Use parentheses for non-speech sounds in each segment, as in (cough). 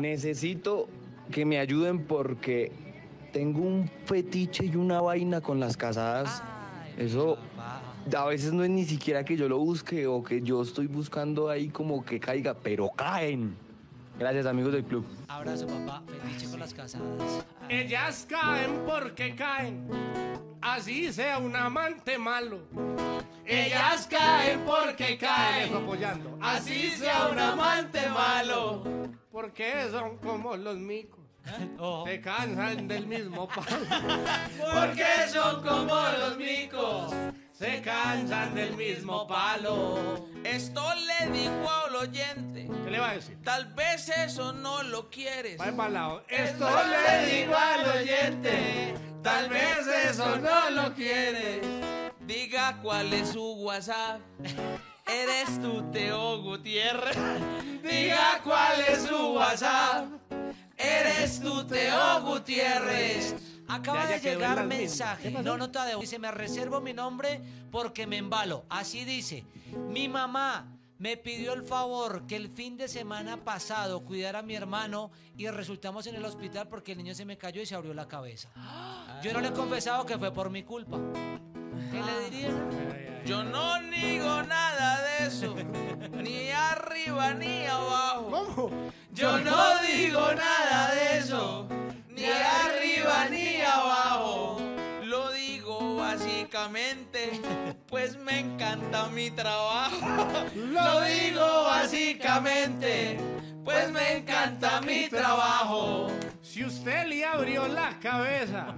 Necesito que me ayuden porque tengo un fetiche y una vaina con las casadas. Eso a veces no es ni siquiera que yo lo busque o que yo estoy buscando ahí como que caiga, pero caen. Gracias amigos del club. Abrazo, papá. Felice con las casadas. Ellas caen porque caen, así sea un amante malo. Ellas caen porque caen, apoyando, así sea un amante malo. Porque son como los micos. Oh. Se cansan del mismo palo. (laughs) Porque son como los micos. Se cansan del mismo palo. Esto le digo al oyente. ¿Qué le va a decir? Tal vez eso no lo quieres. Va para lado. Esto le digo al oyente. Tal vez eso no lo quieres. Diga cuál es su WhatsApp. (laughs) Eres tú, Teo Gutiérrez. (laughs) Diga cuál es su WhatsApp. Eres tú, Teo Gutiérrez. Acaba Ya, ya de llegar mensaje. No, nota de Dice, me reservo mi nombre porque me embalo. Así dice. Mi mamá me pidió el favor que el fin de semana pasado cuidara a mi hermano y resultamos en el hospital porque el niño se me cayó y se abrió la cabeza. Yo no le he confesado que fue por mi culpa. ¿Qué le diría? Yo no digo nada eso, ni arriba ni abajo. ¿Cómo? Yo no digo nada de eso, ni arriba ni abajo. Lo digo básicamente, pues me encanta mi trabajo. Lo digo básicamente, pues me encanta mi trabajo. Si usted le abrió la cabeza,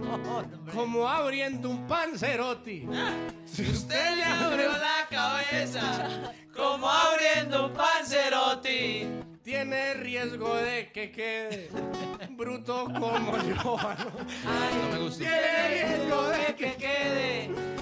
como abriendo un panzerotti. Si usted le abrió la cabeza, un panzerotti. tiene riesgo de que quede bruto como yo. Tiene riesgo de que quede